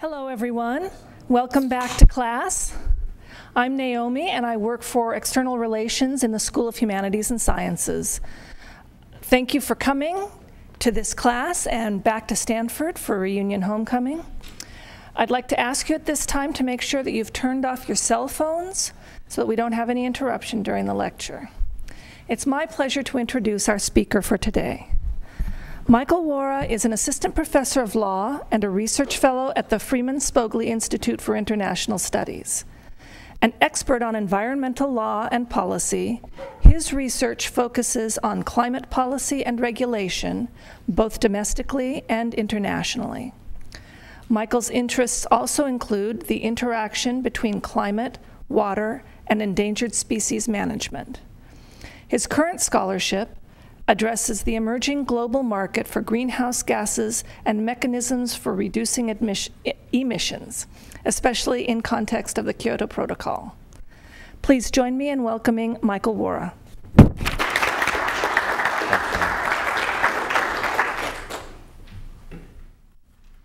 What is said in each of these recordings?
Hello, everyone. Welcome back to class. I'm Naomi, and I work for External Relations in the School of Humanities and Sciences. Thank you for coming to this class and back to Stanford for reunion homecoming. I'd like to ask you at this time to make sure that you've turned off your cell phones so that we don't have any interruption during the lecture. It's my pleasure to introduce our speaker for today. Michael Wara is an assistant professor of law and a research fellow at the Freeman Spogli Institute for International Studies. An expert on environmental law and policy, his research focuses on climate policy and regulation, both domestically and internationally. Michael's interests also include the interaction between climate, water, and endangered species management. His current scholarship addresses the emerging global market for greenhouse gases and mechanisms for reducing emissions, especially in context of the Kyoto Protocol. Please join me in welcoming Michael Wara.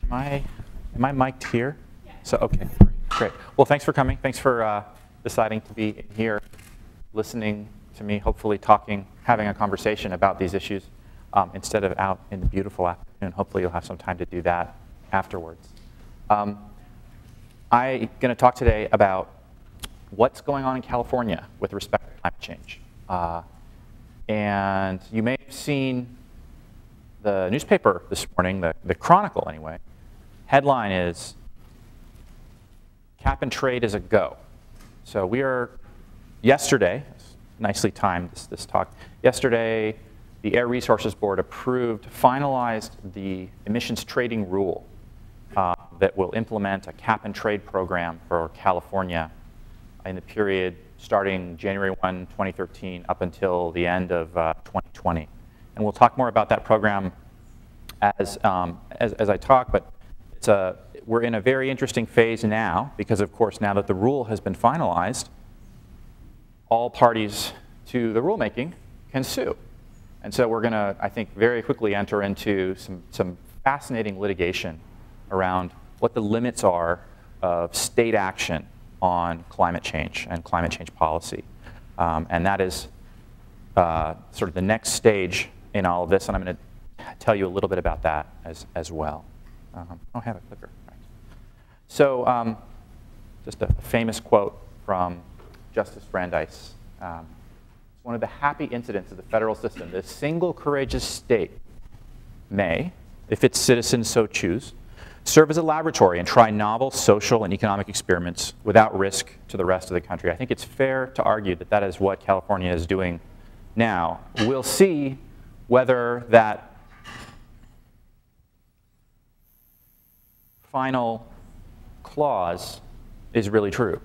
Am I, am I mic'd here? Yeah. So, okay, great. Well, thanks for coming. Thanks for uh, deciding to be here, listening me, hopefully talking, having a conversation about these issues um, instead of out in the beautiful afternoon. Hopefully you'll have some time to do that afterwards. Um, I'm going to talk today about what's going on in California with respect to climate change. Uh, and you may have seen the newspaper this morning, the, the Chronicle anyway. Headline is, cap and trade is a go. So we are, yesterday, nicely timed this, this talk. Yesterday, the Air Resources Board approved, finalized the emissions trading rule uh, that will implement a cap and trade program for California in the period starting January 1, 2013 up until the end of uh, 2020. And we'll talk more about that program as, um, as, as, I talk, but it's a, we're in a very interesting phase now because, of course, now that the rule has been finalized, all parties to the rulemaking can sue. And so we're going to, I think, very quickly enter into some, some fascinating litigation around what the limits are of state action on climate change and climate change policy. Um, and that is uh, sort of the next stage in all of this, and I'm going to tell you a little bit about that as, as well. Um, I don't have a clicker. So um, just a famous quote from Justice Brandeis. Um, it's one of the happy incidents of the federal system. The single courageous state may, if its citizens so choose, serve as a laboratory and try novel social and economic experiments without risk to the rest of the country. I think it's fair to argue that that is what California is doing now. We'll see whether that final clause is really true.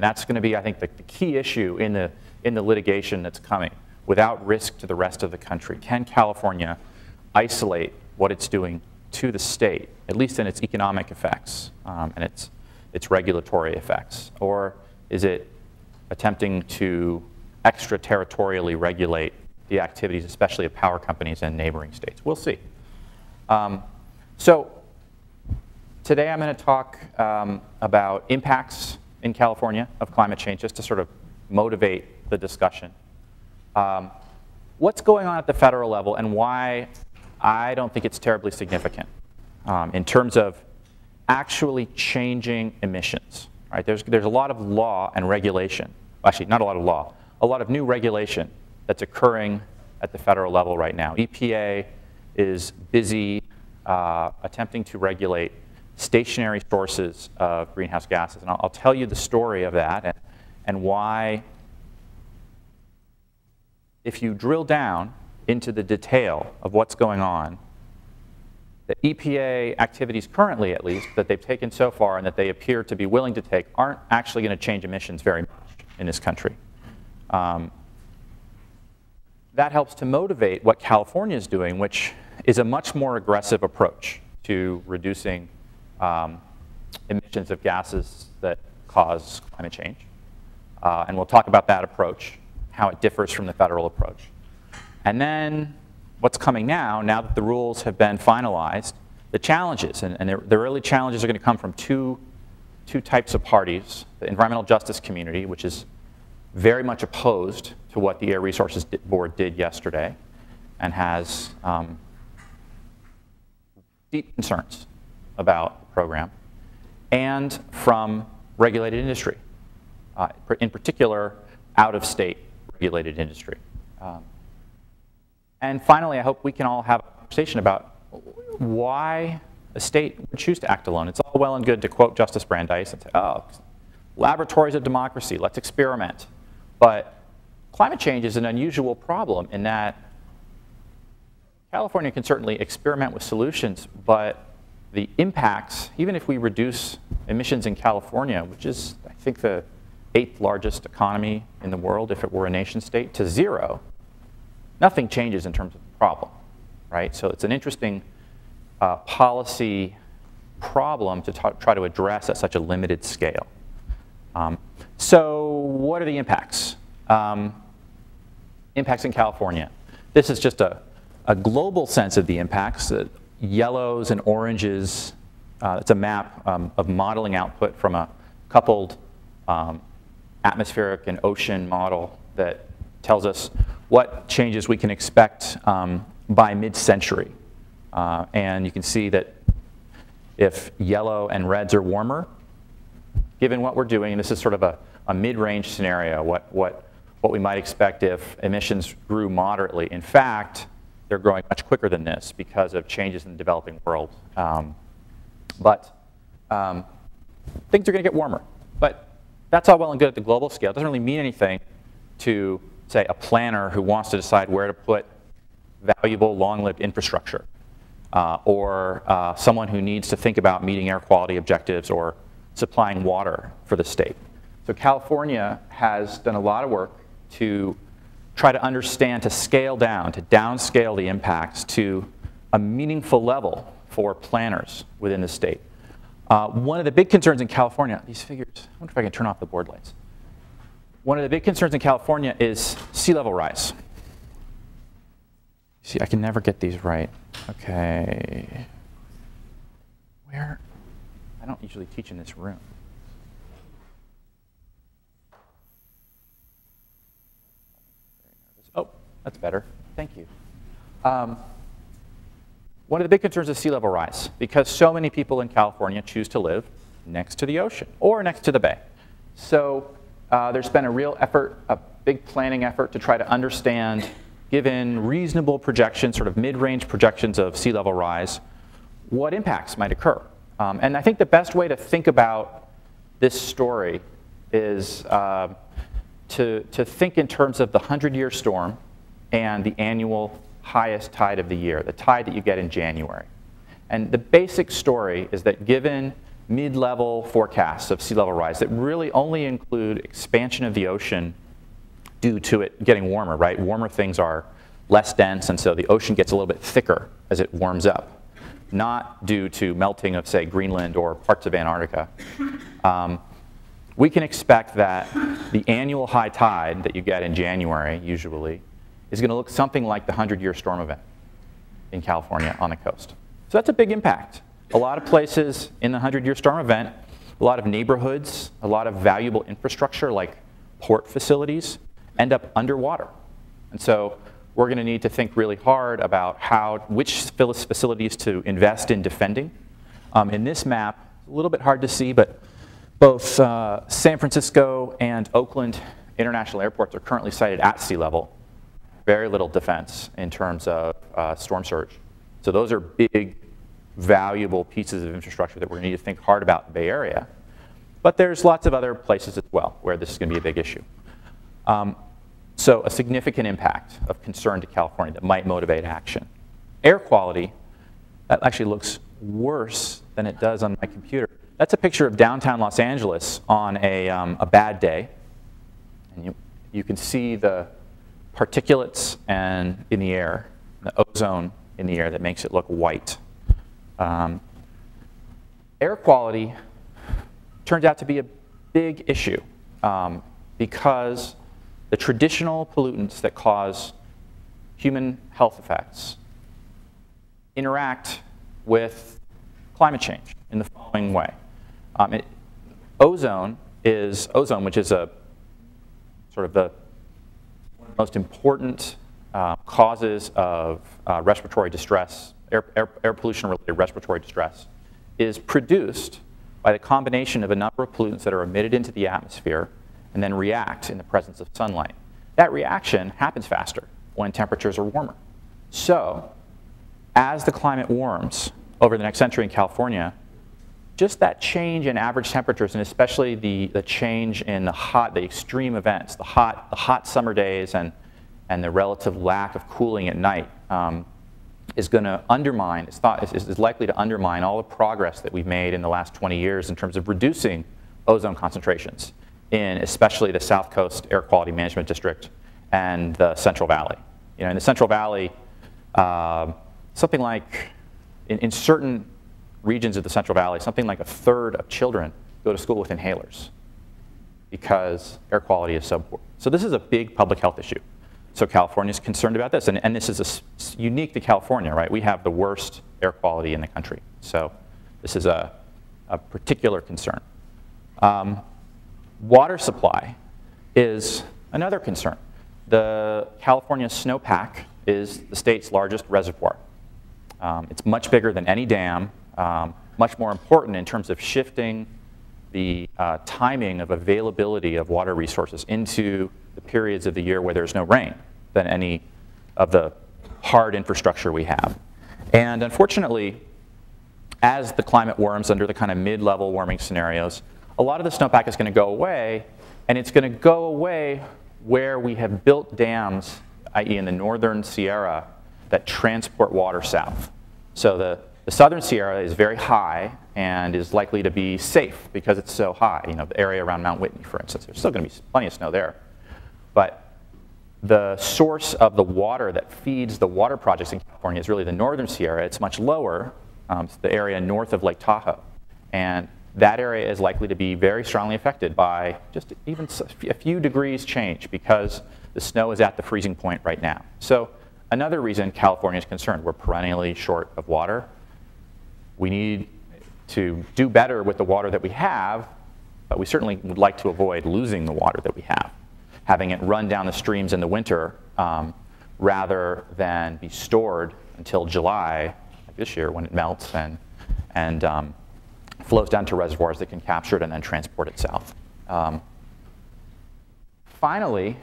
And that's going to be, I think, the, the, key issue in the, in the litigation that's coming without risk to the rest of the country. Can California isolate what it's doing to the state, at least in its economic effects um, and its, its regulatory effects? Or is it attempting to extraterritorially regulate the activities, especially of power companies and neighboring states? We'll see. Um, so today I'm going to talk um, about impacts in California of climate change, just to sort of motivate the discussion. Um, what's going on at the federal level and why I don't think it's terribly significant um, in terms of actually changing emissions. Right? There's, there's a lot of law and regulation, actually not a lot of law, a lot of new regulation that's occurring at the federal level right now. EPA is busy uh, attempting to regulate stationary sources of greenhouse gases. And I'll, I'll tell you the story of that and, and why, if you drill down into the detail of what's going on, the EPA activities currently, at least, that they've taken so far and that they appear to be willing to take aren't actually going to change emissions very much in this country. Um, that helps to motivate what California is doing, which is a much more aggressive approach to reducing um, emissions of gases that cause climate change. Uh, and we'll talk about that approach, how it differs from the federal approach. And then what's coming now, now that the rules have been finalized, the challenges, and, and the, the early challenges are going to come from two, two types of parties. The environmental justice community, which is very much opposed to what the Air Resources Board did yesterday and has um, deep concerns about program, and from regulated industry, uh, in particular, out-of-state regulated industry. Um, and finally, I hope we can all have a conversation about why a state would choose to act alone. It's all well and good to quote Justice Brandeis and say, oh, laboratories of democracy, let's experiment. But climate change is an unusual problem in that California can certainly experiment with solutions, but the impacts, even if we reduce emissions in California, which is, I think, the eighth largest economy in the world if it were a nation state, to zero, nothing changes in terms of the problem, right? So it's an interesting uh, policy problem to try to address at such a limited scale. Um, so what are the impacts? Um, impacts in California. This is just a, a global sense of the impacts. Yellows and oranges, uh, it's a map um, of modeling output from a coupled um, atmospheric and ocean model that tells us what changes we can expect um, by mid-century. Uh, and you can see that if yellow and reds are warmer, given what we're doing, this is sort of a, a mid-range scenario, what, what, what we might expect if emissions grew moderately. In fact, they're growing much quicker than this because of changes in the developing world. Um, but um, things are going to get warmer. But that's all well and good at the global scale. It doesn't really mean anything to, say, a planner who wants to decide where to put valuable, long-lived infrastructure, uh, or uh, someone who needs to think about meeting air quality objectives or supplying water for the state. So California has done a lot of work to try to understand, to scale down, to downscale the impacts to a meaningful level for planners within the state. Uh, one of the big concerns in California, these figures, I wonder if I can turn off the board lights. One of the big concerns in California is sea level rise. See, I can never get these right. Okay. Where? I don't usually teach in this room. That's better. Thank you. Um, one of the big concerns is sea level rise because so many people in California choose to live next to the ocean or next to the bay. So uh, there's been a real effort, a big planning effort to try to understand, given reasonable projections, sort of mid-range projections of sea level rise, what impacts might occur. Um, and I think the best way to think about this story is uh, to, to think in terms of the 100-year storm and the annual highest tide of the year, the tide that you get in January. And the basic story is that given mid-level forecasts of sea level rise that really only include expansion of the ocean due to it getting warmer, right? Warmer things are less dense, and so the ocean gets a little bit thicker as it warms up, not due to melting of, say, Greenland or parts of Antarctica. Um, we can expect that the annual high tide that you get in January, usually, is going to look something like the 100-year storm event in California on the coast. So that's a big impact. A lot of places in the 100-year storm event, a lot of neighborhoods, a lot of valuable infrastructure like port facilities end up underwater. And so we're going to need to think really hard about how, which facilities to invest in defending. Um, in this map, a little bit hard to see, but both uh, San Francisco and Oakland international airports are currently sited at sea level very little defense in terms of uh, storm surge. So those are big, valuable pieces of infrastructure that we're going to need to think hard about in the Bay Area. But there's lots of other places as well where this is going to be a big issue. Um, so a significant impact of concern to California that might motivate action. Air quality, that actually looks worse than it does on my computer. That's a picture of downtown Los Angeles on a, um, a bad day. And you, you can see the particulates and in the air, the ozone in the air that makes it look white. Um, air quality turns out to be a big issue um, because the traditional pollutants that cause human health effects interact with climate change in the following way. Um, it, ozone is ozone, which is a sort of the most important uh, causes of uh, respiratory distress, air, air, air pollution-related respiratory distress, is produced by the combination of a number of pollutants that are emitted into the atmosphere and then react in the presence of sunlight. That reaction happens faster when temperatures are warmer. So, as the climate warms over the next century in California, just that change in average temperatures, and especially the, the change in the hot, the extreme events, the hot, the hot summer days and, and the relative lack of cooling at night, um, is going to undermine, is, thought, is, is likely to undermine all the progress that we've made in the last 20 years in terms of reducing ozone concentrations in especially the South Coast Air Quality Management District and the Central Valley. You know, in the Central Valley, uh, something like, in, in certain regions of the Central Valley, something like a third of children go to school with inhalers because air quality is so poor. So this is a big public health issue. So California is concerned about this, and, and this is a, unique to California, right? We have the worst air quality in the country. So this is a, a particular concern. Um, water supply is another concern. The California snowpack is the state's largest reservoir. Um, it's much bigger than any dam, um, much more important in terms of shifting the uh, timing of availability of water resources into the periods of the year where there's no rain than any of the hard infrastructure we have. And unfortunately, as the climate warms under the kind of mid-level warming scenarios, a lot of the snowpack is going to go away, and it's going to go away where we have built dams, i.e. in the northern Sierra, that transport water south. So the, the southern Sierra is very high and is likely to be safe because it's so high. You know, the area around Mount Whitney, for instance, there's still going to be plenty of snow there. But the source of the water that feeds the water projects in California is really the northern Sierra. It's much lower, um, the area north of Lake Tahoe. And that area is likely to be very strongly affected by just even a few degrees change because the snow is at the freezing point right now. So another reason California is concerned, we're perennially short of water. We need to do better with the water that we have, but we certainly would like to avoid losing the water that we have having it run down the streams in the winter um, rather than be stored until July, like this year, when it melts and, and um, flows down to reservoirs that can capture it and then transport it south. Um, finally,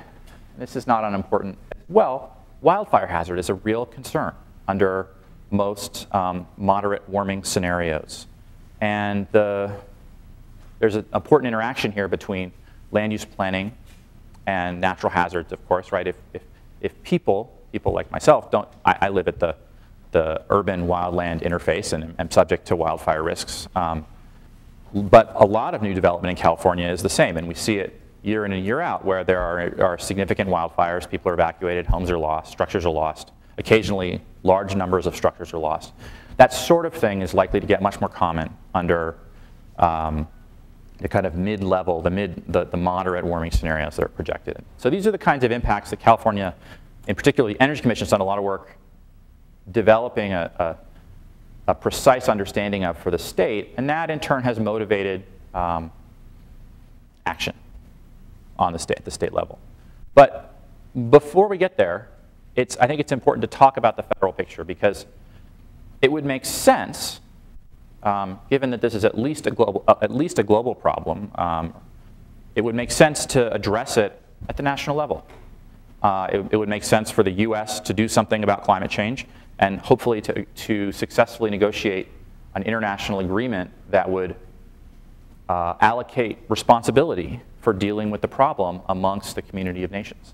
this is not unimportant as well, wildfire hazard is a real concern under most um, moderate warming scenarios. And the, there's an important interaction here between land use planning and natural hazards, of course, right? If, if, if people, people like myself, don't, I, I live at the, the urban wildland interface and am subject to wildfire risks. Um, but a lot of new development in California is the same, and we see it year in and year out where there are, are significant wildfires, people are evacuated, homes are lost, structures are lost. Occasionally, large numbers of structures are lost. That sort of thing is likely to get much more common under um, the kind of mid-level, the mid, the, the moderate warming scenarios that are projected. So these are the kinds of impacts that California, in particular, the Energy Commission has done a lot of work developing a, a, a precise understanding of for the state, and that in turn has motivated um, action on the state, at the state level. But before we get there, it's, I think it's important to talk about the federal picture because it would make sense um, given that this is at least a global, uh, at least a global problem, um, it would make sense to address it at the national level. Uh, it, it, would make sense for the US to do something about climate change and hopefully to, to successfully negotiate an international agreement that would uh, allocate responsibility for dealing with the problem amongst the community of nations.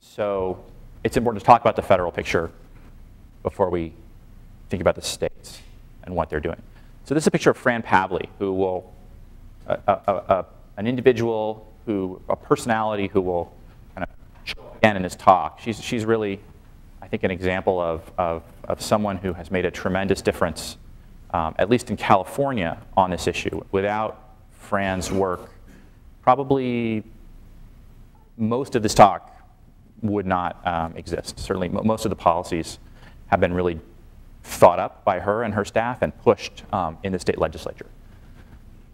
So it's important to talk about the federal picture before we think about the states and what they're doing. So this is a picture of Fran Pavley, who will, an individual who, a personality who will kind of show again in his talk. She's, she's really, I think, an example of, of, of someone who has made a tremendous difference, um, at least in California, on this issue. Without Fran's work, probably most of this talk would not um, exist. Certainly, most of the policies have been really thought up by her and her staff and pushed um, in the state legislature.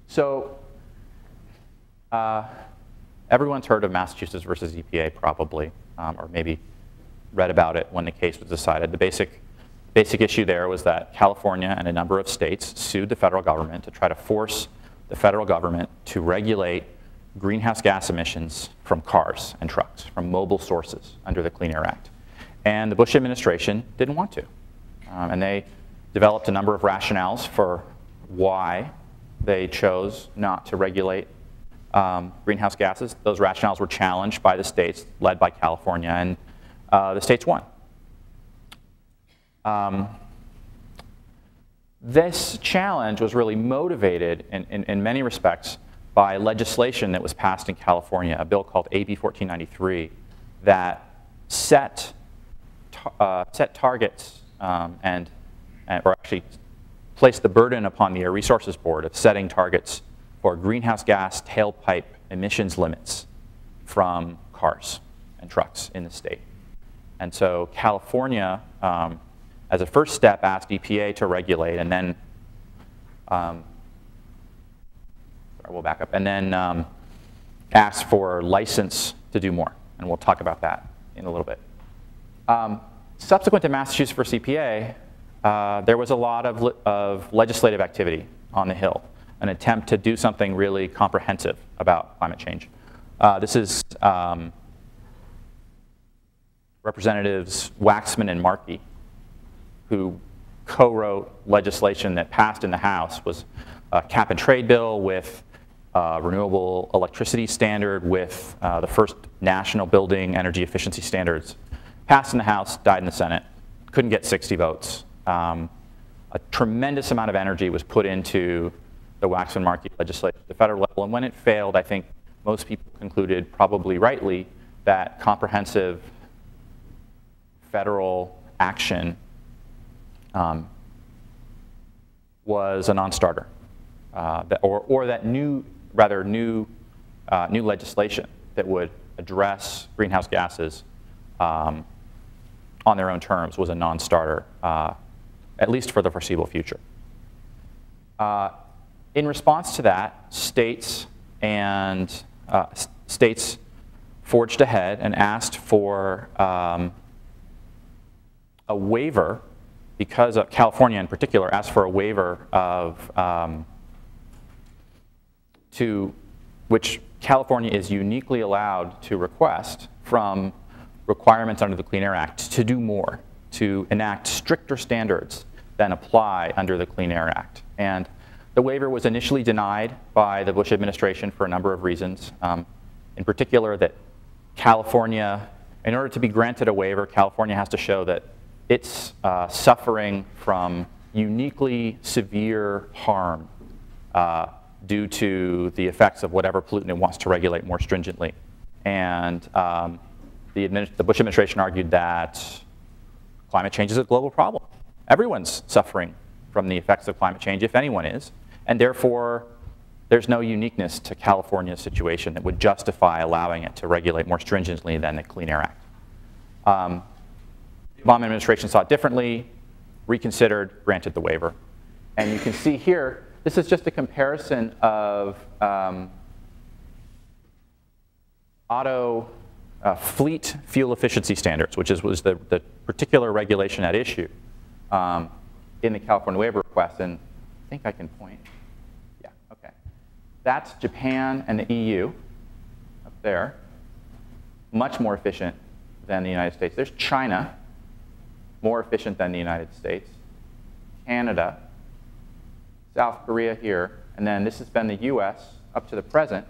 So uh, everyone's heard of Massachusetts versus EPA probably, um, or maybe read about it when the case was decided. The basic, basic issue there was that California and a number of states sued the federal government to try to force the federal government to regulate greenhouse gas emissions from cars and trucks, from mobile sources under the Clean Air Act. And the Bush administration didn't want to. Um, and they developed a number of rationales for why they chose not to regulate um, greenhouse gases. Those rationales were challenged by the states, led by California, and uh, the states won. Um, this challenge was really motivated in, in, in, many respects by legislation that was passed in California, a bill called AB 1493 that set, uh, set targets um, and, and, or actually placed the burden upon the Air Resources Board of setting targets for greenhouse gas tailpipe emissions limits from cars and trucks in the state. And so California, um, as a first step, asked EPA to regulate, and then um, we'll back up, and then um, asked for license to do more, and we'll talk about that in a little bit. Um, subsequent to Massachusetts for EPA, uh, there was a lot of, of legislative activity on the Hill, an attempt to do something really comprehensive about climate change. Uh, this is um, Representatives Waxman and Markey, who co-wrote legislation that passed in the House, was a cap and trade bill with a renewable electricity standard, with uh, the first national building energy efficiency standards. Passed in the House, died in the Senate, couldn't get 60 votes. Um, a tremendous amount of energy was put into the Waxman-Markey legislation at the federal level, and when it failed, I think most people concluded, probably rightly, that comprehensive federal action um, was a non-starter, uh, or, or that new, rather new, uh, new legislation that would address greenhouse gases um, on their own terms was a non-starter, uh, at least for the foreseeable future. Uh, in response to that, states and uh, states forged ahead and asked for um, a waiver, because California in particular asked for a waiver of, um, to which California is uniquely allowed to request from requirements under the Clean Air Act to do more, to enact stricter standards than apply under the Clean Air Act. And the waiver was initially denied by the Bush administration for a number of reasons. Um, in particular, that California, in order to be granted a waiver, California has to show that it's uh, suffering from uniquely severe harm uh, due to the effects of whatever pollutant it wants to regulate more stringently. And um, the, the, Bush administration argued that climate change is a global problem. Everyone's suffering from the effects of climate change, if anyone is, and therefore there's no uniqueness to California's situation that would justify allowing it to regulate more stringently than the Clean Air Act. Um, Obama administration saw it differently, reconsidered, granted the waiver. And you can see here, this is just a comparison of um, auto uh, fleet fuel efficiency standards, which is, was the, the particular regulation at issue um, in the California waiver request. And I think I can point. Yeah, OK. That's Japan and the EU up there, much more efficient than the United States. There's China, more efficient than the United States, Canada, South Korea here, and then this has been the US up to the present.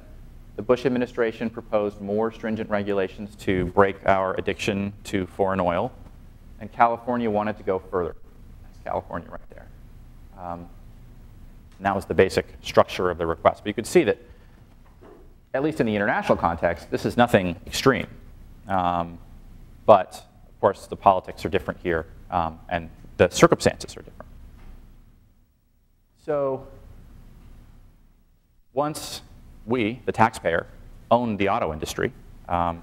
The Bush administration proposed more stringent regulations to break our addiction to foreign oil, and California wanted to go further. That's California right there. Um, and that was the basic structure of the request. But you could see that, at least in the international context, this is nothing extreme. Um, but of course, the politics are different here, um, and the circumstances are different. So once we, the taxpayer, own the auto industry, um,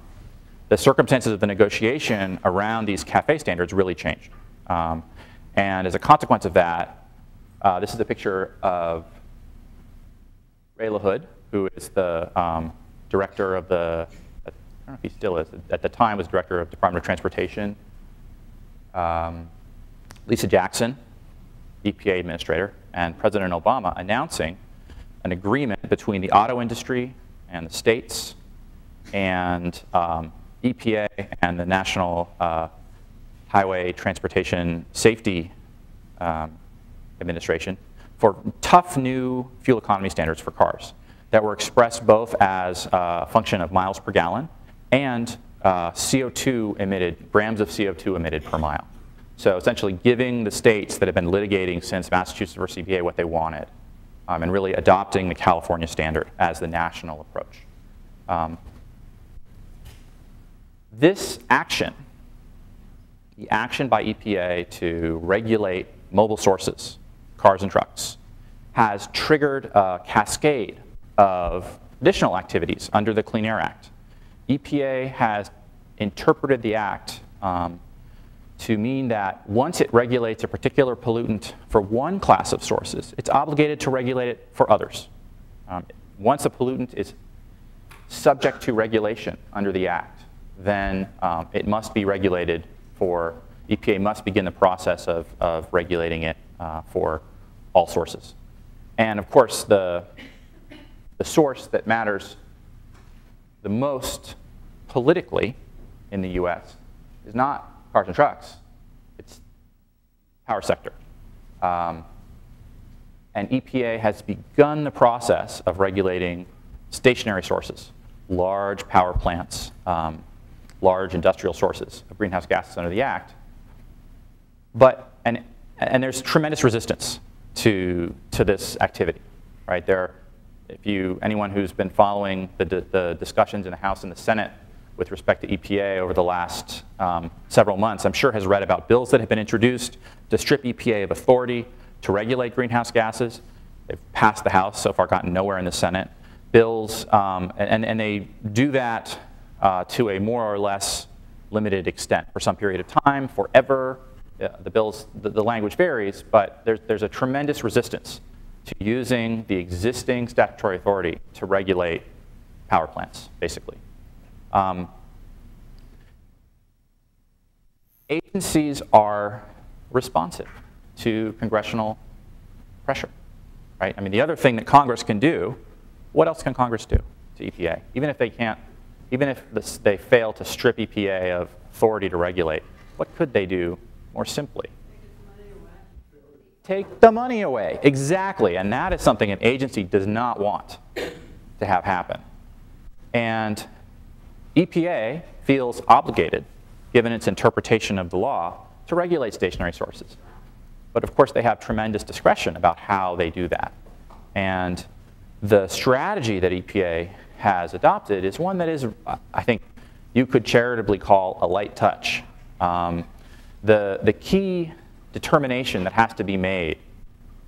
the circumstances of the negotiation around these CAFE standards really changed. Um, And as a consequence of that, uh, this is a picture of Ray LaHood, who is the um, director of the, I don't know if he still is, at the time was director of Department of Transportation. Um, Lisa Jackson, EPA administrator, and President Obama announcing an agreement between the auto industry and the states and um, EPA and the National uh, Highway Transportation Safety um, Administration for tough new fuel economy standards for cars that were expressed both as a function of miles per gallon and uh, CO2 emitted, grams of CO2 emitted per mile. So essentially giving the states that have been litigating since Massachusetts versus EPA what they wanted um, and really adopting the California standard as the national approach. Um, this action, the action by EPA to regulate mobile sources, cars and trucks, has triggered a cascade of additional activities under the Clean Air Act. EPA has interpreted the act um, to mean that once it regulates a particular pollutant for one class of sources, it's obligated to regulate it for others. Um, once a pollutant is subject to regulation under the Act, then um, it must be regulated for, EPA must begin the process of, of regulating it uh, for all sources. And of course, the, the source that matters the most politically in the US is not cars and trucks, it's power sector. Um, and EPA has begun the process of regulating stationary sources, large power plants, um, large industrial sources of greenhouse gases under the Act. But, and, and there's tremendous resistance to, to this activity, right? There, if you, anyone who's been following the, the discussions in the House and the Senate with respect to EPA over the last um, several months, I'm sure has read about bills that have been introduced to strip EPA of authority to regulate greenhouse gases. They've passed the House, so far gotten nowhere in the Senate. Bills, um, and, and they do that uh, to a more or less limited extent for some period of time, forever. The bills, the, the, language varies, but there's, there's a tremendous resistance to using the existing statutory authority to regulate power plants, basically. Um, agencies are responsive to congressional pressure, right? I mean, the other thing that Congress can do, what else can Congress do to EPA? Even if they can't even if this, they fail to strip EPA of authority to regulate, what could they do more simply? Take the money away. Exactly. And that is something an agency does not want to have happen. And EPA feels obligated, given its interpretation of the law, to regulate stationary sources. But of course, they have tremendous discretion about how they do that. And the strategy that EPA has adopted is one that is, I think, you could charitably call a light touch. Um, the, the key determination that has to be made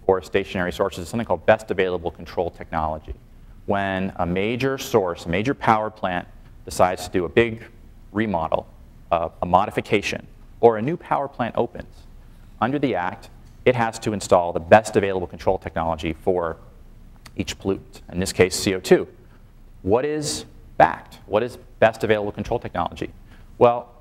for stationary sources is something called best available control technology. When a major source, a major power plant decides to do a big remodel, uh, a modification, or a new power plant opens, under the Act, it has to install the best available control technology for each pollutant, in this case CO2 what is BACT? What is best available control technology? Well,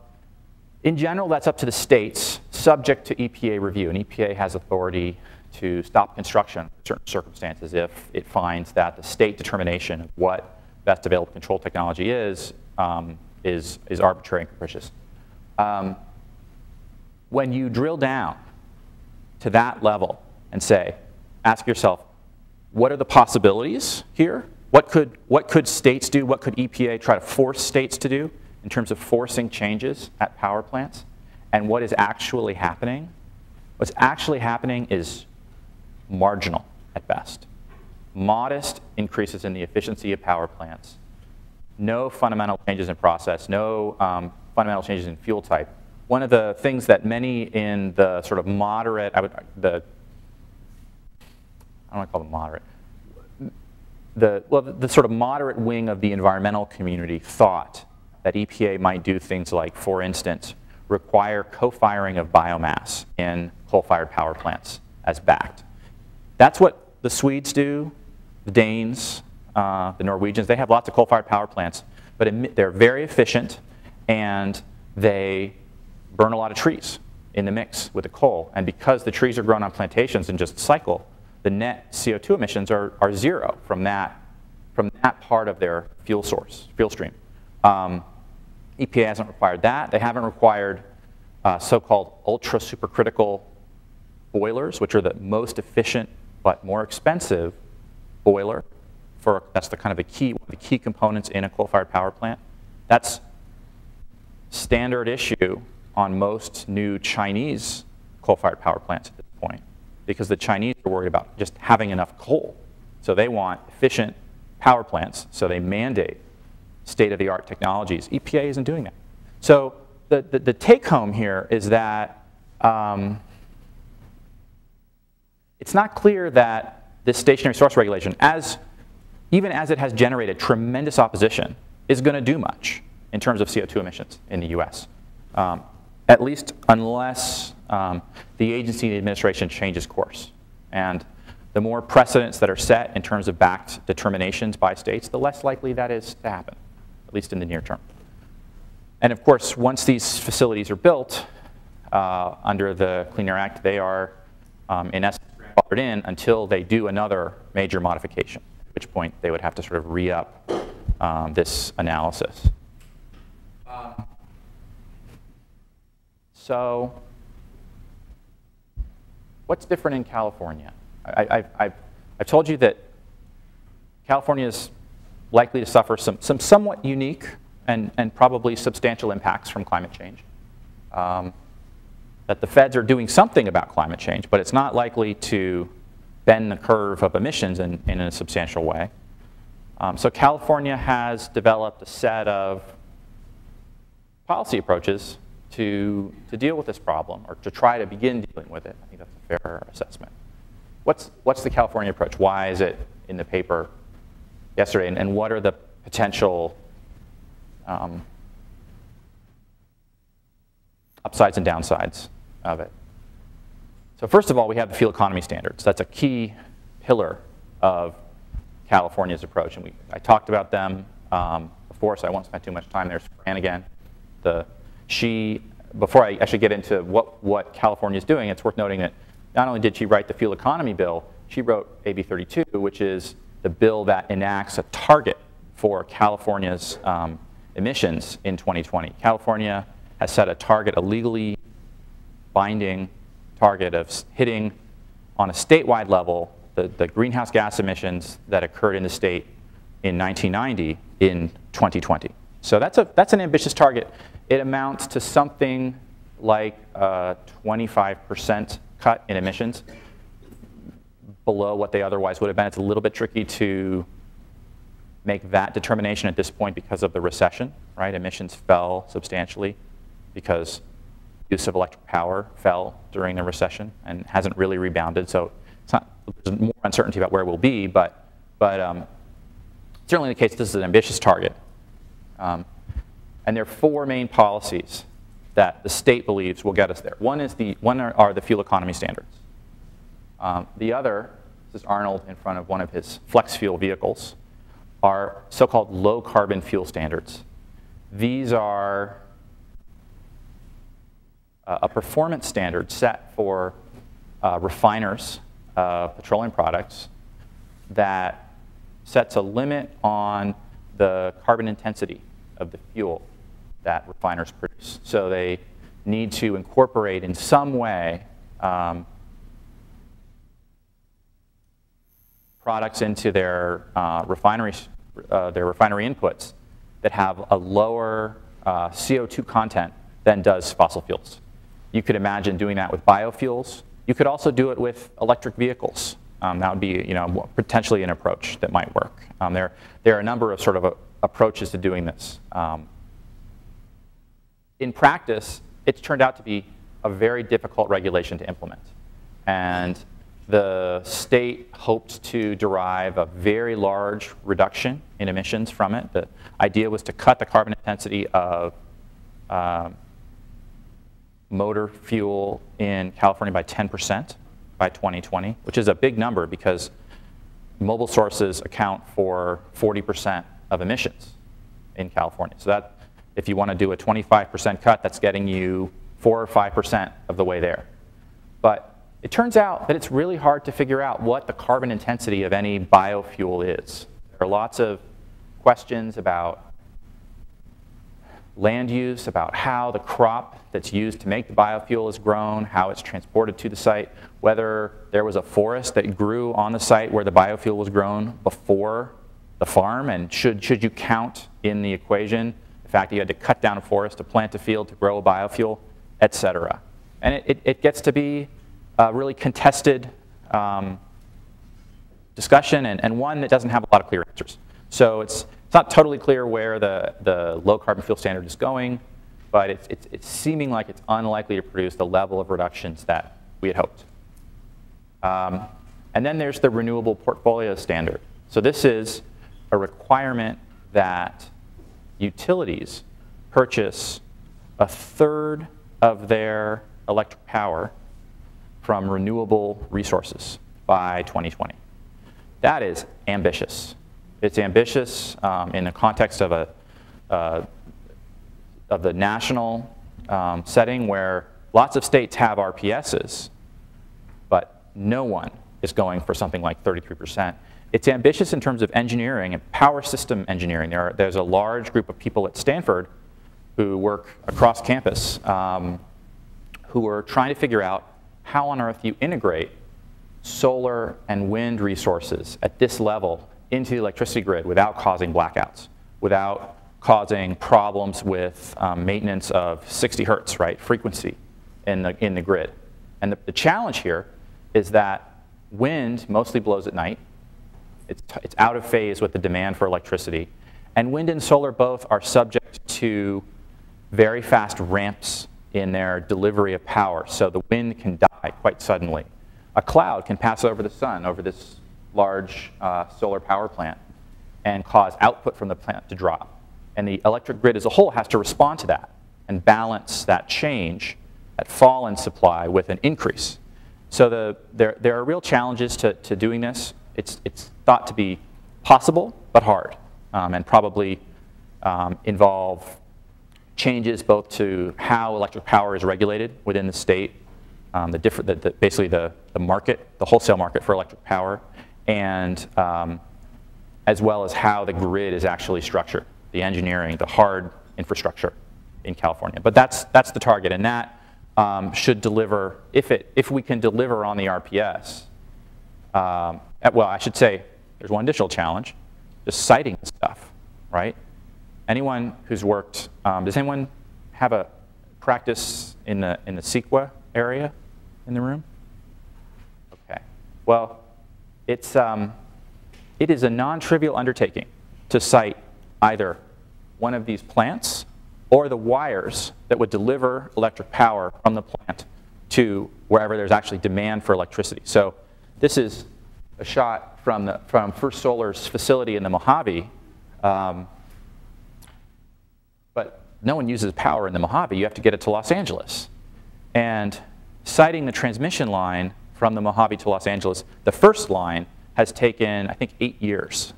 in general, that's up to the states, subject to EPA review. And EPA has authority to stop construction in certain circumstances if it finds that the state determination of what best available control technology is um, is, is arbitrary and capricious. Um, when you drill down to that level and say, ask yourself, what are the possibilities here? What could, what could states do? What could EPA try to force states to do in terms of forcing changes at power plants? And what is actually happening? What's actually happening is marginal at best. Modest increases in the efficiency of power plants. No fundamental changes in process, no um, fundamental changes in fuel type. One of the things that many in the sort of moderate, I would, the, I don't want to call them moderate, the, well, the sort of moderate wing of the environmental community thought that EPA might do things like, for instance, require co-firing of biomass in coal-fired power plants as BACT. That's what the Swedes do, the Danes, uh, the Norwegians. They have lots of coal-fired power plants, but they're very efficient and they burn a lot of trees in the mix with the coal. And because the trees are grown on plantations and just cycle, the net CO2 emissions are, are zero from that, from that part of their fuel source, fuel stream. Um, EPA hasn't required that. They haven't required uh, so-called ultra supercritical boilers, which are the most efficient but more expensive boiler. For that's the kind of the key one of the key components in a coal-fired power plant. That's standard issue on most new Chinese coal-fired power plants at this point, because the Chinese are worried about just having enough coal. So they want efficient power plants. So they mandate state-of-the-art technologies. EPA isn't doing that. So the, the, the take-home here is that um, it's not clear that this stationary source regulation, as, even as it has generated tremendous opposition, is going to do much in terms of CO2 emissions in the US. Um, at least unless um, the agency and the administration changes course. And the more precedents that are set in terms of BACT determinations by states, the less likely that is to happen, at least in the near term. And of course, once these facilities are built uh, under the Clean Air Act, they are, um, in essence, grandfathered in until they do another major modification, at which point they would have to sort of re-up um, this analysis. Um, so what's different in California? I, have I've told you that California is likely to suffer some, some somewhat unique and, and probably substantial impacts from climate change. Um, that the feds are doing something about climate change, but it's not likely to bend the curve of emissions in, in a substantial way. Um, so California has developed a set of policy approaches to, to deal with this problem or to try to begin dealing with it. I think that's a fair assessment. What's, what's the California approach? Why is it in the paper yesterday? And, and what are the potential um, upsides and downsides of it? So first of all, we have the fuel economy standards. That's a key pillar of California's approach. And we, I talked about them um, before, so I won't spend too much time there. Fran again, the she, before I actually get into what, what California is doing, it's worth noting that not only did she write the fuel economy bill, she wrote AB 32, which is the bill that enacts a target for California's um, emissions in 2020. California has set a target, a legally binding target of hitting on a statewide level the, the greenhouse gas emissions that occurred in the state in 1990 in 2020. So that's, a, that's an ambitious target. It amounts to something like uh, a 25% cut in emissions below what they otherwise would have been. It's a little bit tricky to make that determination at this point because of the recession, right? Emissions fell substantially because use of electric power fell during the recession and hasn't really rebounded. So not, there's more uncertainty about where we'll be, but, but um, certainly in the case this is an ambitious target. Um, and there are four main policies that the state believes will get us there. One, is the, one are, are the fuel economy standards. Um, the other, this is Arnold in front of one of his flex fuel vehicles, are so-called low carbon fuel standards. These are a performance standard set for uh, refiners of petroleum products that sets a limit on the carbon intensity of the fuel that refiners produce. So they need to incorporate in some way um, products into their uh, refineries, uh, their refinery inputs that have a lower uh, CO2 content than does fossil fuels. You could imagine doing that with biofuels. You could also do it with electric vehicles. Um, that would be, you know, potentially an approach that might work. Um, there, there are a number of sort of a, approaches to doing this. Um, in practice, it's turned out to be a very difficult regulation to implement. And the state hoped to derive a very large reduction in emissions from it. The idea was to cut the carbon intensity of um, motor fuel in California by 10% by 2020, which is a big number because mobile sources account for 40% of emissions in California. So that if you want to do a 25% cut, that's getting you 4 or 5% of the way there. But it turns out that it's really hard to figure out what the carbon intensity of any biofuel is. There are lots of questions about land use, about how the crop that's used to make the biofuel is grown, how it's transported to the site, whether there was a forest that grew on the site where the biofuel was grown before the farm, and should, should you count in the equation the fact that you had to cut down a forest to plant a field to grow a biofuel, et cetera. And it, it, it gets to be a really contested um, discussion and, and one that doesn't have a lot of clear answers. So it's, it's not totally clear where the, the low carbon fuel standard is going, but it's, it's, it's seeming like it's unlikely to produce the level of reductions that we had hoped. Um, and then there's the renewable portfolio standard. So this is a requirement that utilities purchase a third of their electric power from renewable resources by 2020. That is ambitious. It's ambitious um, in the context of a uh, of the national um, setting where lots of states have RPSs, but no one is going for something like 33%. It's ambitious in terms of engineering and power system engineering. There are, there's a large group of people at Stanford who work across campus um, who are trying to figure out how on earth you integrate solar and wind resources at this level into the electricity grid without causing blackouts, without causing problems with um, maintenance of 60 hertz, right, frequency in the, in the grid. And the, the challenge here is that wind mostly blows at night, it's, it's out of phase with the demand for electricity. And wind and solar both are subject to very fast ramps in their delivery of power. So the wind can die quite suddenly. A cloud can pass over the sun, over this large uh, solar power plant, and cause output from the plant to drop. And the electric grid as a whole has to respond to that and balance that change, that fall in supply, with an increase. So the, there, there are real challenges to, to doing this. It's, it's thought to be possible, but hard, um, and probably um, involve changes both to how electric power is regulated within the state, um, the different, the, the, basically the, the market, the wholesale market for electric power, and um, as well as how the grid is actually structured, the engineering, the hard infrastructure in California. But that's, that's the target, and that um, should deliver, if, it, if we can deliver on the RPS, um, well, I should say there's one additional challenge, just siting stuff, right? Anyone who's worked, um, does anyone have a practice in the, in the CEQA area in the room? Okay. Well, it's, um, it is a non-trivial undertaking to site either one of these plants or the wires that would deliver electric power from the plant to wherever there's actually demand for electricity. So this is a shot from, the, from First Solar's facility in the Mojave. Um, but no one uses power in the Mojave. You have to get it to Los Angeles. And siting the transmission line from the Mojave to Los Angeles, the first line has taken, I think, eight years.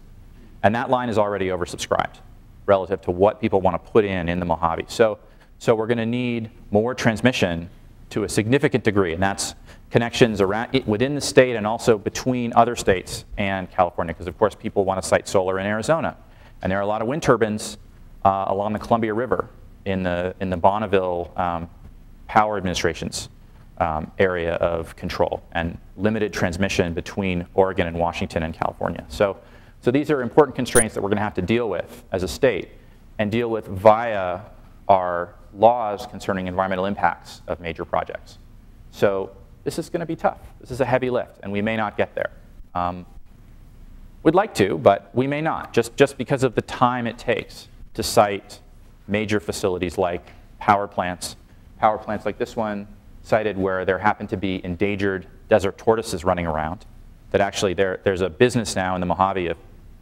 And that line is already oversubscribed relative to what people want to put in in the Mojave. So, so we're going to need more transmission to a significant degree, and that's connections around within the state and also between other states and California, because of course people want to site solar in Arizona. And there are a lot of wind turbines uh, along the Columbia River in the, in the Bonneville um, Power Administration's um, area of control and limited transmission between Oregon and Washington and California. So, so these are important constraints that we're going to have to deal with as a state and deal with via our laws concerning environmental impacts of major projects. So this is going to be tough. This is a heavy lift, and we may not get there. Um, we'd like to, but we may not, just, just because of the time it takes to site major facilities like power plants. Power plants like this one, sited where there happen to be endangered desert tortoises running around. That actually there, there's a business now in the Mojave of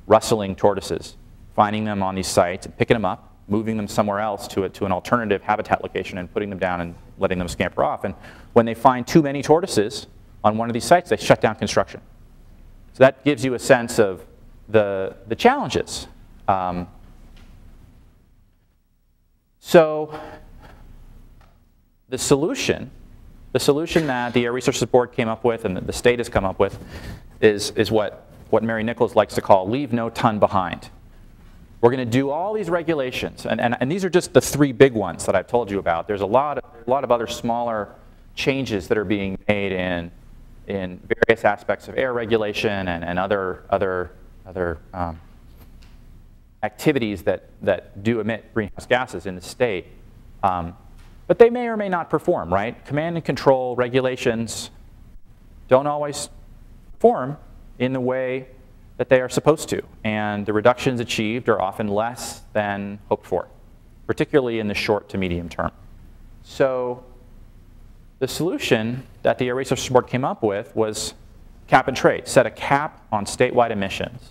rustling tortoises, finding them on these sites and picking them up moving them somewhere else to, a, to an alternative habitat location and putting them down and letting them scamper off. And when they find too many tortoises on one of these sites, they shut down construction. So that gives you a sense of the, the challenges. Um, so the solution, the solution that the Air Resources Board came up with and the state has come up with is, is what, what Mary Nichols likes to call leave no ton behind. We're going to do all these regulations, and, and, and these are just the three big ones that I've told you about. There's a lot of, a lot of other smaller changes that are being made in, in various aspects of air regulation and, and other, other, other um, activities that, that do emit greenhouse gases in the state. Um, but they may or may not perform, right? Command and control regulations don't always perform in the way that they are supposed to. And the reductions achieved are often less than hoped for, particularly in the short to medium term. So the solution that the Air Resources Board came up with was cap and trade, set a cap on statewide emissions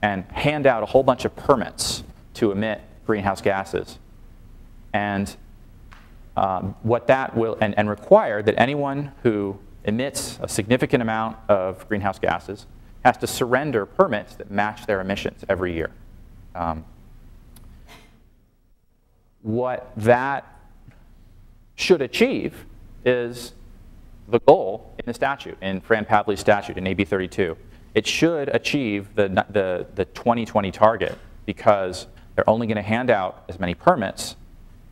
and hand out a whole bunch of permits to emit greenhouse gases. And um, what that will, and, and require that anyone who emits a significant amount of greenhouse gases has to surrender permits that match their emissions every year. Um, what that should achieve is the goal in the statute, in Fran Pavley's statute, in AB 32. It should achieve the, the, the 2020 target because they're only going to hand out as many permits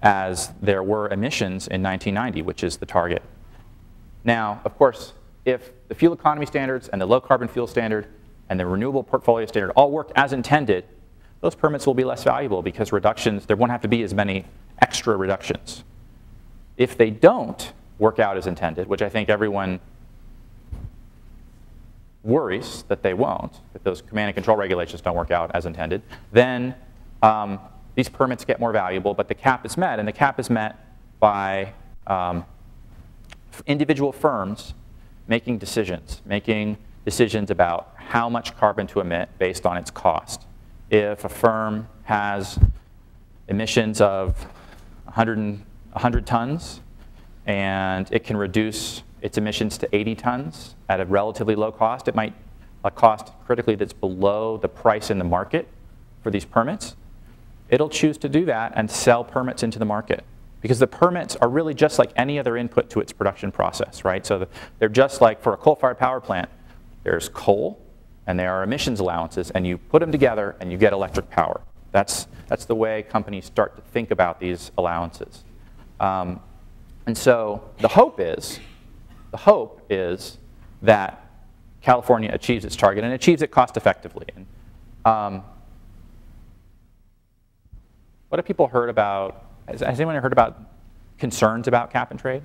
as there were emissions in 1990, which is the target. Now, of course, if the fuel economy standards and the low carbon fuel standard and the renewable portfolio standard all work as intended, those permits will be less valuable because reductions, there won't have to be as many extra reductions. If they don't work out as intended, which I think everyone worries that they won't, if those command and control regulations don't work out as intended, then um, these permits get more valuable, but the cap is met, and the cap is met by um, individual firms making decisions, making decisions about how much carbon to emit based on its cost. If a firm has emissions of 100, 100 tons and it can reduce its emissions to 80 tons at a relatively low cost, it might a cost critically that's below the price in the market for these permits, it'll choose to do that and sell permits into the market because the permits are really just like any other input to its production process, right? So they're just like for a coal-fired power plant, there's coal and there are emissions allowances, and you put them together and you get electric power. That's, that's the way companies start to think about these allowances. Um, and so the hope is, the hope is that California achieves its target and achieves it cost effectively. And, um, what have people heard about has, has anyone heard about concerns about cap and trade?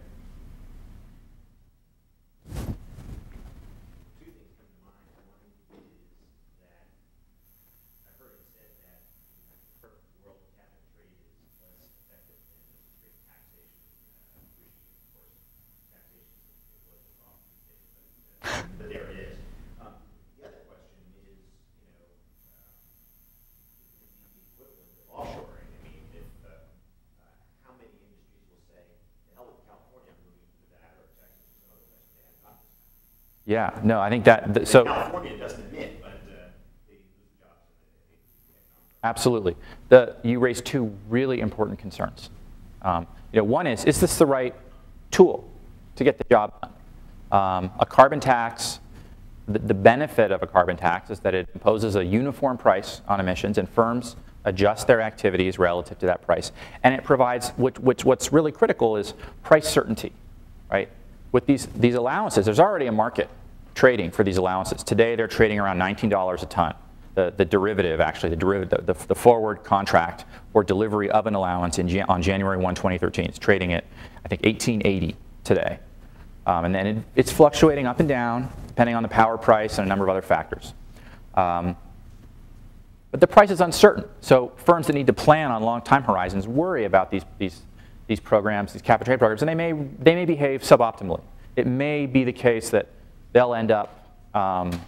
Yeah, no, I think that, so. California doesn't admit, but uh, they lose jobs. Absolutely. The, you raise two really important concerns. Um, you know, one is, is this the right tool to get the job done? Um, a carbon tax, the, the benefit of a carbon tax is that it imposes a uniform price on emissions and firms adjust their activities relative to that price. And it provides, which, which, what's really critical is price certainty, right? With these, these allowances, there's already a market trading for these allowances. Today, they're trading around $19 a ton. The, the derivative, actually, the, derivative, the, the, the forward contract or delivery of an allowance in, on January 1, 2013 is trading at, I think, 1880 today. Um, and then it, it's fluctuating up and down, depending on the power price and a number of other factors. Um, but the price is uncertain. So firms that need to plan on long time horizons worry about these, these these programs, these cap and trade programs, and they may, they may behave suboptimally. It may be the case that they'll end up um,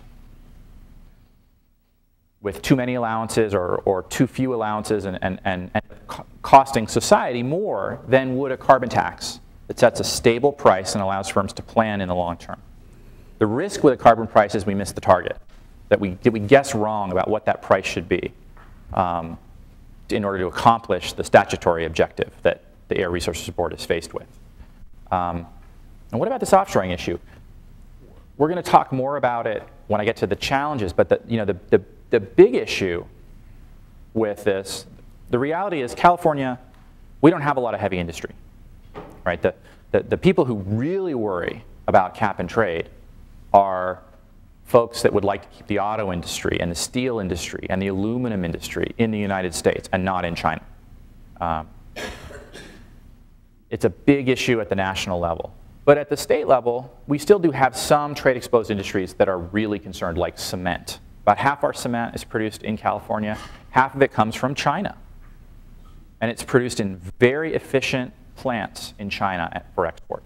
with too many allowances or, or too few allowances and, and, and, and co costing society more than would a carbon tax that sets a stable price and allows firms to plan in the long term. The risk with a carbon price is we miss the target, that we, that we guess wrong about what that price should be um, in order to accomplish the statutory objective that the Air Resources Board is faced with. Um, and what about this offshoring issue? We're going to talk more about it when I get to the challenges, but the, you know, the, the, the big issue with this, the reality is California, we don't have a lot of heavy industry, right? The, the, the people who really worry about cap and trade are folks that would like to keep the auto industry and the steel industry and the aluminum industry in the United States and not in China. Um, it's a big issue at the national level. But at the state level, we still do have some trade exposed industries that are really concerned, like cement. About half our cement is produced in California, half of it comes from China. And it's produced in very efficient plants in China for export.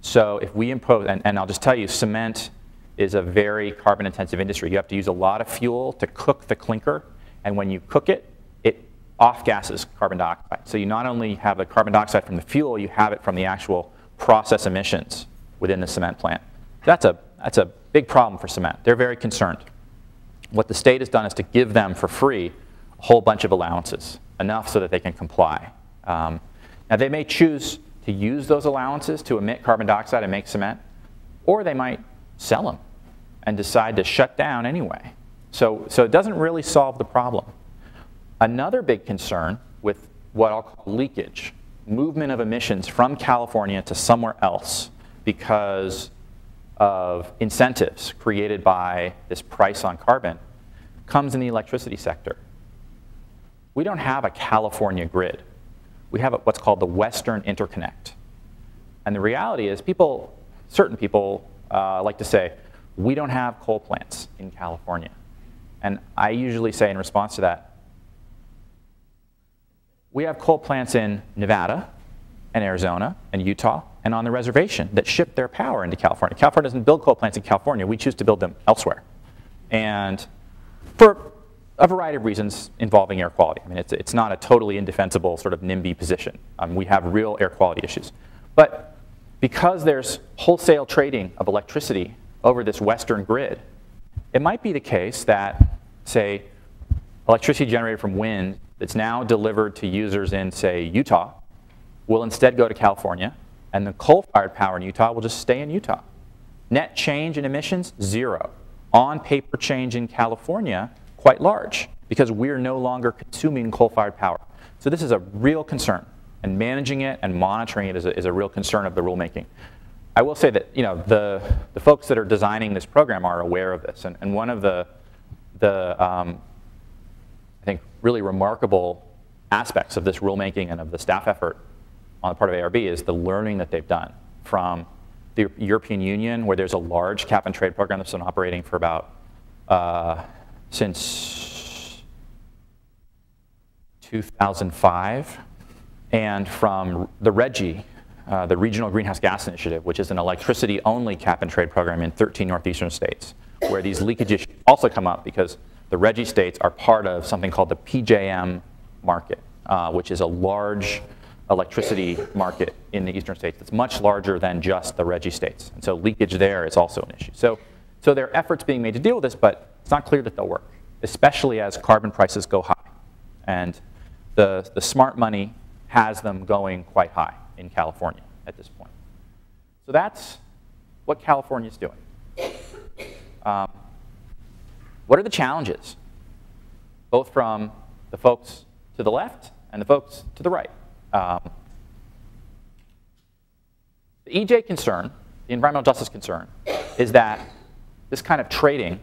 So if we impose, and, and I'll just tell you, cement is a very carbon intensive industry. You have to use a lot of fuel to cook the clinker, and when you cook it, it off gases carbon dioxide. So you not only have the carbon dioxide from the fuel, you have it from the actual process emissions within the cement plant. That's a, that's a big problem for cement. They're very concerned. What the state has done is to give them for free a whole bunch of allowances, enough so that they can comply. Um, now they may choose to use those allowances to emit carbon dioxide and make cement, or they might sell them and decide to shut down anyway. So, so it doesn't really solve the problem. Another big concern with what I'll call leakage, movement of emissions from California to somewhere else because of incentives created by this price on carbon, comes in the electricity sector. We don't have a California grid we have what's called the Western Interconnect. And the reality is people, certain people uh, like to say, we don't have coal plants in California. And I usually say in response to that, we have coal plants in Nevada and Arizona and Utah and on the reservation that ship their power into California. California doesn't build coal plants in California. We choose to build them elsewhere. And for a variety of reasons involving air quality. I mean, it's, it's not a totally indefensible sort of NIMBY position. Um, we have real air quality issues. But because there's wholesale trading of electricity over this Western grid, it might be the case that, say, electricity generated from wind that's now delivered to users in, say, Utah, will instead go to California, and the coal-fired power in Utah will just stay in Utah. Net change in emissions, zero. On paper change in California, quite large because we're no longer consuming coal-fired power. So this is a real concern, and managing it and monitoring it is a, is a real concern of the rulemaking. I will say that you know the, the folks that are designing this program are aware of this, and, and one of the, the um, really remarkable aspects of this rulemaking and of the staff effort on the part of ARB is the learning that they've done from the European Union, where there's a large cap and trade program that's been operating for about uh, since 2005, and from the RGGI, uh, the Regional Greenhouse Gas Initiative, which is an electricity-only cap-and-trade program in 13 northeastern states, where these leakage issues also come up because the RGGI states are part of something called the PJM market, uh, which is a large electricity market in the eastern states that's much larger than just the RGGI states. And so leakage there is also an issue. So, so there are efforts being made to deal with this, but it's not clear that they'll work, especially as carbon prices go high. And the, the smart money has them going quite high in California at this point. So that's what California's doing. Um, what are the challenges, both from the folks to the left and the folks to the right? Um, the EJ concern, the environmental justice concern, is that this kind of trading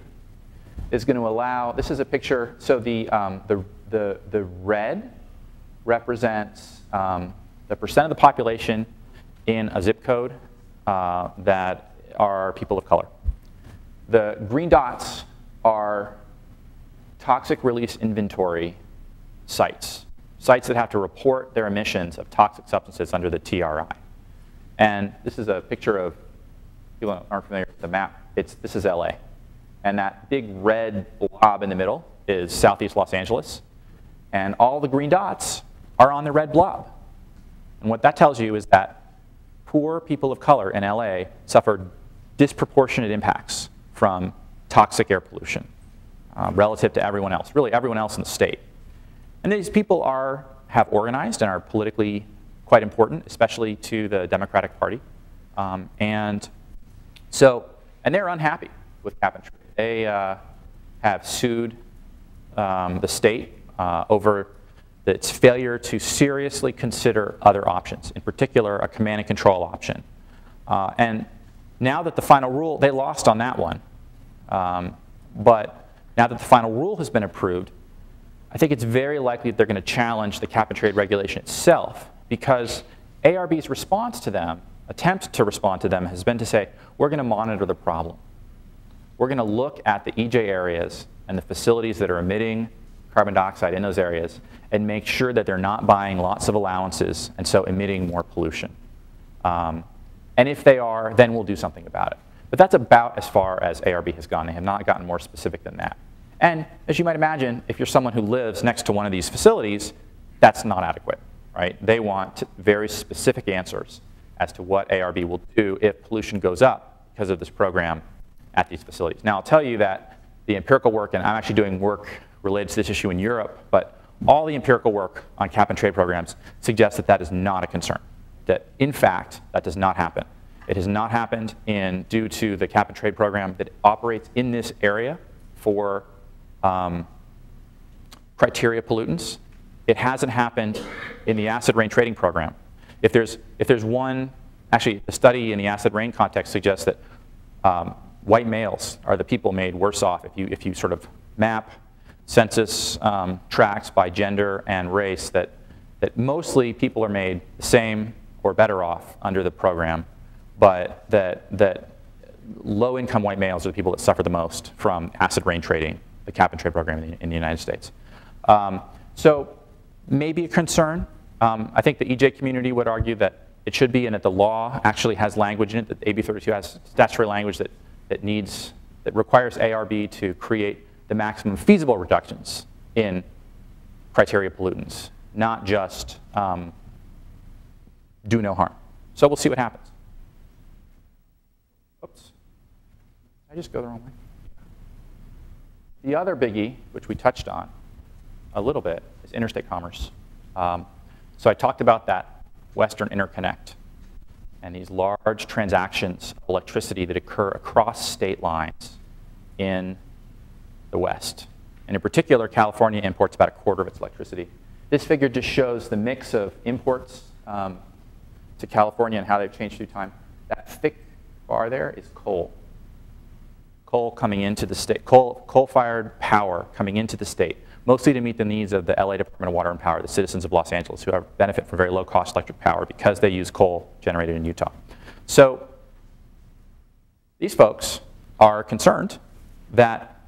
is going to allow, this is a picture, so the, um, the, the, the red represents um, the percent of the population in a zip code uh, that are people of color. The green dots are toxic release inventory sites, sites that have to report their emissions of toxic substances under the TRI. And this is a picture of, people aren't familiar with the map, it's, this is LA and that big red blob in the middle is southeast Los Angeles, and all the green dots are on the red blob. And what that tells you is that poor people of color in LA suffer disproportionate impacts from toxic air pollution uh, relative to everyone else, really everyone else in the state. And these people are, have organized and are politically quite important, especially to the Democratic Party. Um, and so, and they're unhappy with cap and trade. They uh, have sued um, the state uh, over its failure to seriously consider other options, in particular a command and control option. Uh, and now that the final rule, they lost on that one, um, but now that the final rule has been approved, I think it's very likely that they're going to challenge the cap and trade regulation itself because ARB's response to them, attempt to respond to them, has been to say, we're going to monitor the problem. We're going to look at the EJ areas and the facilities that are emitting carbon dioxide in those areas and make sure that they're not buying lots of allowances and so emitting more pollution. Um, and if they are, then we'll do something about it. But that's about as far as ARB has gone. They have not gotten more specific than that. And as you might imagine, if you're someone who lives next to one of these facilities, that's not adequate, right? They want very specific answers as to what ARB will do if pollution goes up because of this program at these facilities. Now, I'll tell you that the empirical work, and I'm actually doing work related to this issue in Europe, but all the empirical work on cap and trade programs suggests that that is not a concern. That, in fact, that does not happen. It has not happened in, due to the cap and trade program that operates in this area for um, criteria pollutants. It hasn't happened in the acid rain trading program. If there's, if there's one, actually, the study in the acid rain context suggests that um, white males are the people made worse off if you, if you sort of map census um, tracts by gender and race that, that mostly people are made the same or better off under the program, but that, that low-income white males are the people that suffer the most from acid rain trading, the cap and trade program in the, in the United States. Um, so maybe a concern. Um, I think the EJ community would argue that it should be and that the law actually has language in it, that AB 32 has statutory language that, that needs, that requires ARB to create the maximum feasible reductions in criteria pollutants, not just um, do no harm. So we'll see what happens. I just go the wrong way. The other biggie, which we touched on a little bit, is interstate commerce. Um, so I talked about that Western interconnect and these large transactions of electricity that occur across state lines in the West. And in particular, California imports about a quarter of its electricity. This figure just shows the mix of imports um, to California and how they've changed through time. That thick bar there is coal. Coal coming into the state, coal, coal-fired power coming into the state, mostly to meet the needs of the LA Department of Water and Power, the citizens of Los Angeles, who benefit from very low-cost electric power because they use coal generated in Utah. So these folks are concerned that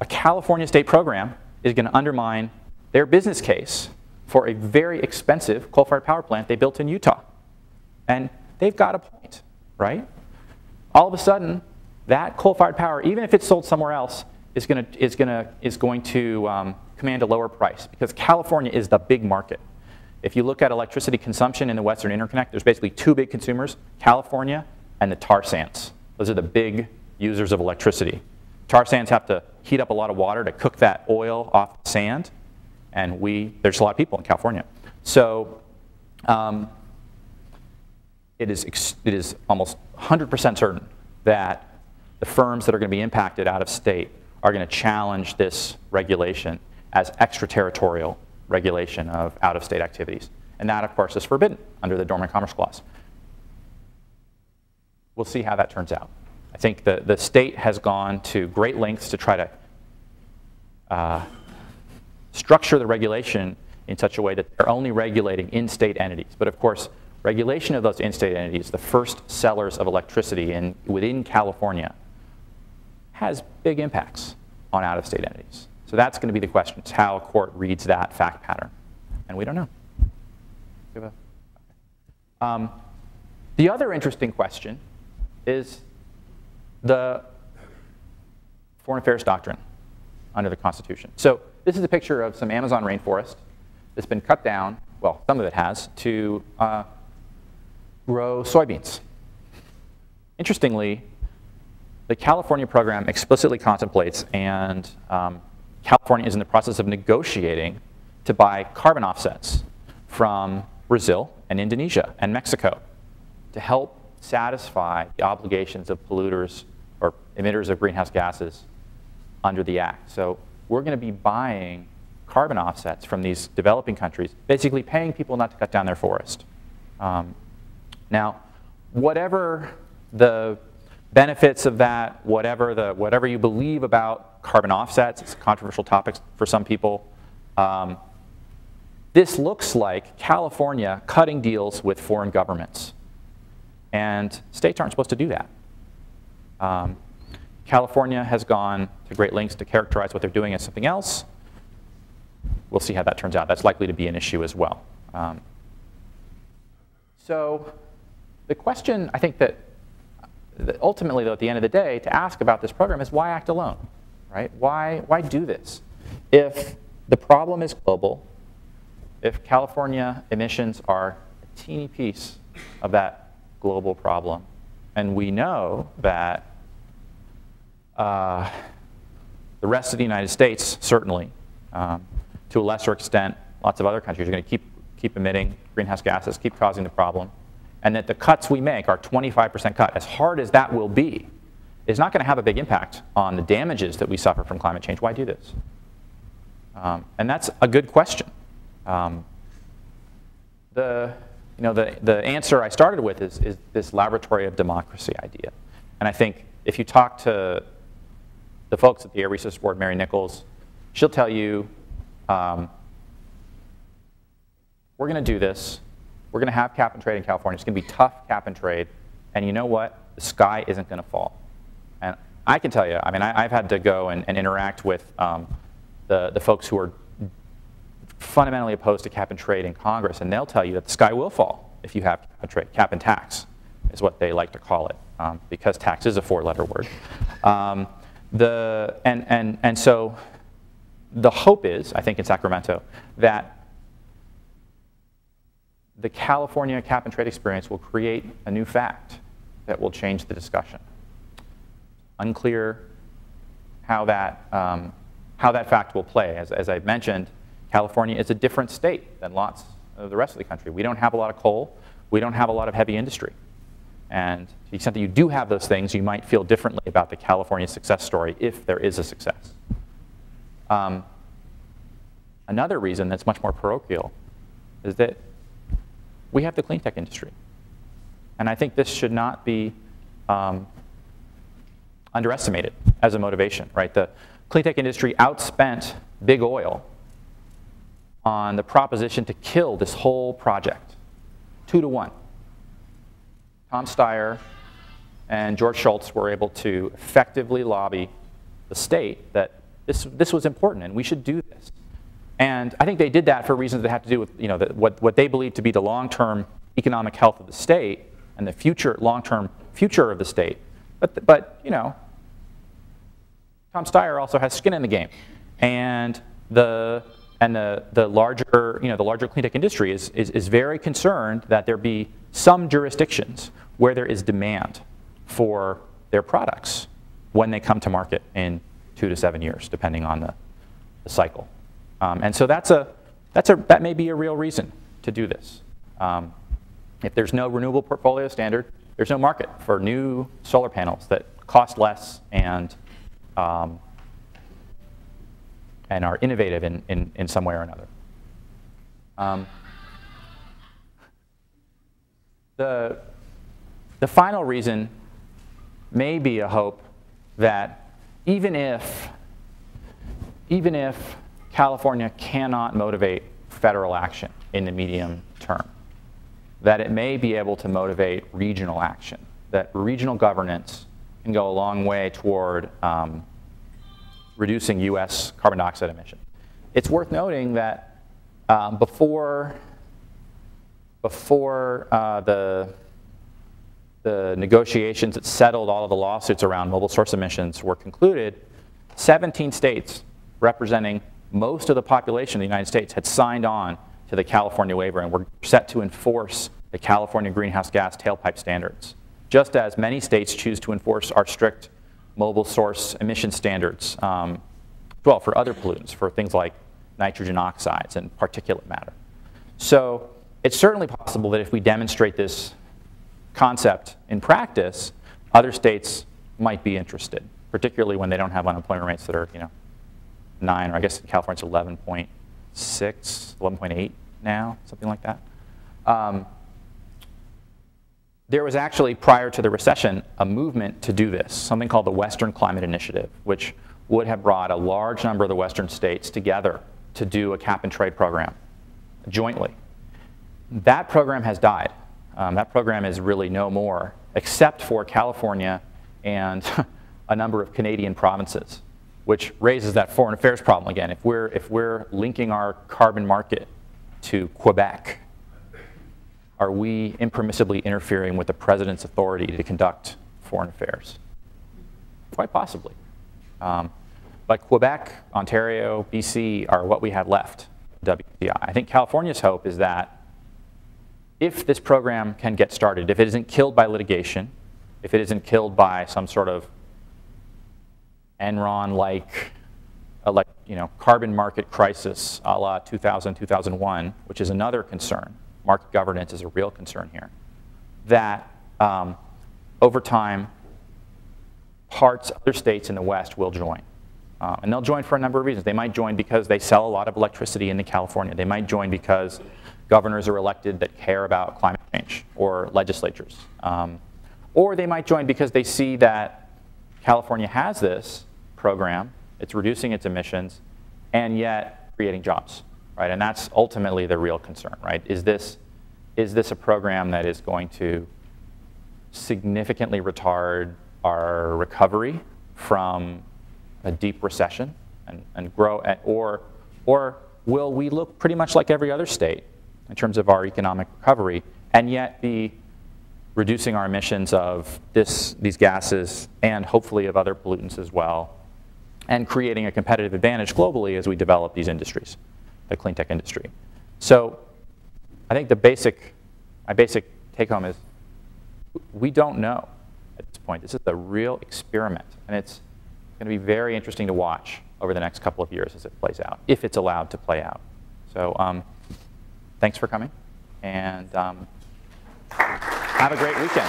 a California state program is going to undermine their business case for a very expensive coal-fired power plant they built in Utah. And they've got a point, right? All of a sudden, that coal-fired power, even if it's sold somewhere else, is going to, is to, is going to um, command a lower price because California is the big market. If you look at electricity consumption in the Western Interconnect, there's basically two big consumers, California and the tar sands. Those are the big users of electricity. Tar sands have to heat up a lot of water to cook that oil off the sand, and we, there's a lot of people in California. So um, it, is it is almost 100% certain that the firms that are going to be impacted out of state are going to challenge this regulation as extraterritorial regulation of out-of-state activities. And that, of course, is forbidden under the Dormant Commerce Clause. We'll see how that turns out. I think the, the state has gone to great lengths to try to uh, structure the regulation in such a way that they're only regulating in-state entities. But of course, regulation of those in-state entities, the first sellers of electricity in, within California, has big impacts on out-of-state entities. So that's going to be the question, is how a court reads that fact pattern. And we don't know. Um, the other interesting question is the Foreign Affairs Doctrine. under the Constitution. So this is a picture of some Amazon rainforest that's been cut down, well, some of it has, to uh, grow soybeans. Interestingly, the California program explicitly contemplates, and um, California is in the process of negotiating to buy carbon offsets from Brazil and Indonesia and Mexico to help satisfy the obligations of polluters or emitters of greenhouse gases under the Act. So we're going to be buying carbon offsets from these developing countries, basically paying people not to cut down their forest. Um, now, whatever the benefits of that, whatever, the, whatever you believe about carbon offsets, it's a controversial topic for some people. Um, this looks like California cutting deals with foreign governments. And states aren't supposed to do that. Um, California has gone to great lengths to characterize what they're doing as something else. We'll see how that turns out. That's likely to be an issue as well. Um, so the question I think that, that ultimately, though, at the end of the day, to ask about this program is why act alone, right? Why, why do this? If the problem is global, if California emissions are a teeny piece of that global problem, and we know that uh, the rest of the United States, certainly, um, to a lesser extent, lots of other countries are going to keep, keep emitting greenhouse gases, keep causing the problem, and that the cuts we make, are 25% cut, as hard as that will be, is not going to have a big impact on the damages that we suffer from climate change. Why do this? Um, and that's a good question. Um, the, you know, the, the answer I started with is, is this laboratory of democracy idea. And I think if you talk to the folks at the Air Resources Board, Mary Nichols, she'll tell you, um, we're going to do this. We're going to have cap and trade in California. It's going to be tough cap and trade. And you know what? The sky isn't going to fall. And I can tell you, I mean, I, have had to go and, and interact with um, the, the folks who are fundamentally opposed to cap and trade in Congress, and they'll tell you that the sky will fall if you have cap and, trade, cap and tax, is what they like to call it, um, because tax is a four-letter word. Um, the, and, and, and so the hope is, I think in Sacramento, that the California cap and trade experience will create a new fact that will change the discussion. Unclear how that, um, how that fact will play. As, as I mentioned, California is a different state than lots of the rest of the country. We don't have a lot of coal. We don't have a lot of heavy industry. And to the extent that you do have those things, you might feel differently about the California success story if there is a success. Um, another reason that's much more parochial is that we have the clean tech industry. And I think this should not be um, underestimated as a motivation, right? The clean tech industry outspent big oil on the proposition to kill this whole project, two to one. Tom Steyer and George Shultz were able to effectively lobby the state that this, this was important and we should do this. And I think they did that for reasons that have to do with you know, the, what, what they believe to be the long-term economic health of the state and the future, long-term future of the state. But, but, you know, Tom Steyer also has skin in the game. And the, and the, the larger, you know, the larger clean tech industry is, is, is very concerned that there be some jurisdictions where there is demand for their products when they come to market in two to seven years, depending on the, the cycle. Um, and so that's a, that's a, that may be a real reason to do this. Um, if there's no renewable portfolio standard, there's no market for new solar panels that cost less and, um, and are innovative in, in, in some way or another. Um, the, the final reason may be a hope that even if, even if California cannot motivate federal action in the medium term, that it may be able to motivate regional action, that regional governance can go a long way toward um, reducing US carbon dioxide emissions. It's worth noting that um, before before uh, the, the negotiations that settled all of the lawsuits around mobile source emissions were concluded, 17 states representing most of the population of the United States had signed on to the California waiver and were set to enforce the California greenhouse gas tailpipe standards, just as many states choose to enforce our strict mobile source emission standards, um, well, for other pollutants, for things like nitrogen oxides and particulate matter. So it's certainly possible that if we demonstrate this concept in practice, other states might be interested, particularly when they don't have unemployment rates that are, you know, 9, or I guess California's 11.6, 11.8 now, something like that. Um, there was actually, prior to the recession, a movement to do this, something called the Western Climate Initiative, which would have brought a large number of the Western states together to do a cap and trade program jointly. That program has died. Um, that program is really no more, except for California and a number of Canadian provinces, which raises that foreign affairs problem again. If we're, if we're linking our carbon market to Quebec, are we impermissibly interfering with the president's authority to conduct foreign affairs? Quite possibly. Um, but Quebec, Ontario, BC are what we have left, WCI. I think California's hope is that if this program can get started, if it isn't killed by litigation, if it isn't killed by some sort of Enron-like like, you know, carbon market crisis a la 2000, 2001, which is another concern. Market governance is a real concern here. That um, over time, parts, of other states in the West will join. Uh, and they'll join for a number of reasons. They might join because they sell a lot of electricity into California. They might join because governors are elected that care about climate change or legislatures. Um, or they might join because they see that California has this program, it's reducing its emissions, and yet creating jobs, right? And that's ultimately the real concern, right? Is this, is this a program that is going to significantly retard our recovery from a deep recession and, and grow, at, or, or will we look pretty much like every other state in terms of our economic recovery and yet be reducing our emissions of this, these gases and hopefully of other pollutants as well, and creating a competitive advantage globally as we develop these industries, the clean tech industry. So I think the basic, my basic take home is we don't know at this point. This is a real experiment, and it's going to be very interesting to watch over the next couple of years as it plays out, if it's allowed to play out. So um, thanks for coming, and um, have a great weekend.